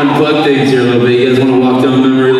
unplug things here a little bit. You guys want to walk down memory lane?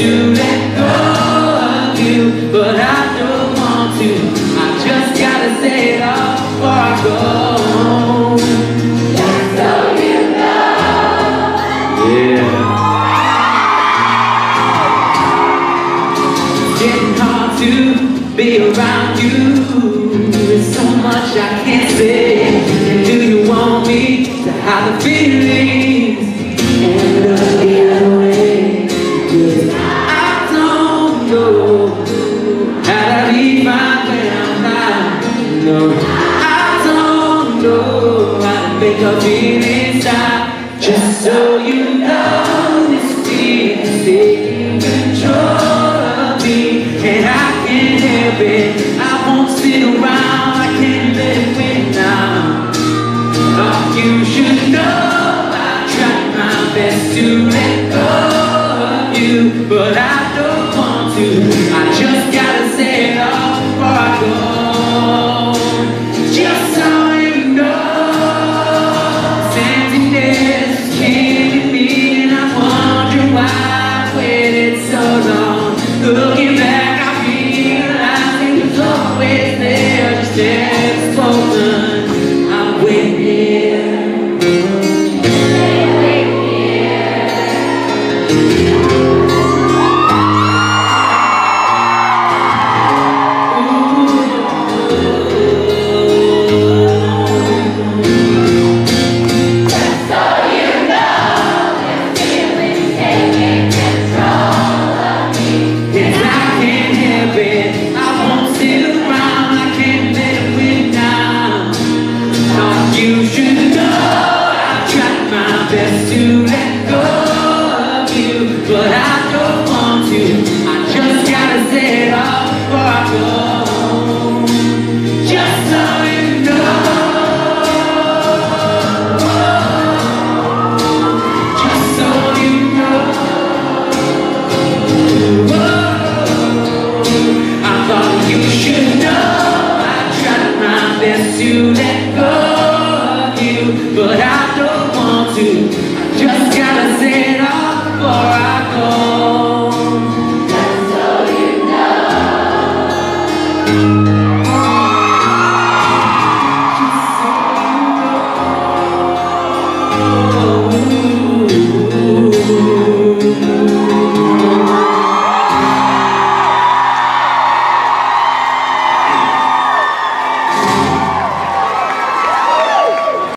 to let go of you, but I don't want to. I just gotta say it all before I go. Yeah. Getting hard to be around you. There's so much I can't say. Do you want me to hide the feelings know to make a feeling stop. Just so you know, this feeling's taking control of me, and I can't help it. I won't sit around. I can't live with now. Oh, you should know I tried my best to let go of you, but I don't know, but I don't want to. I just gotta say it all before I. Just so you know. Just so you know. I thought you should know I tried my best to let go of you, but I don't want to.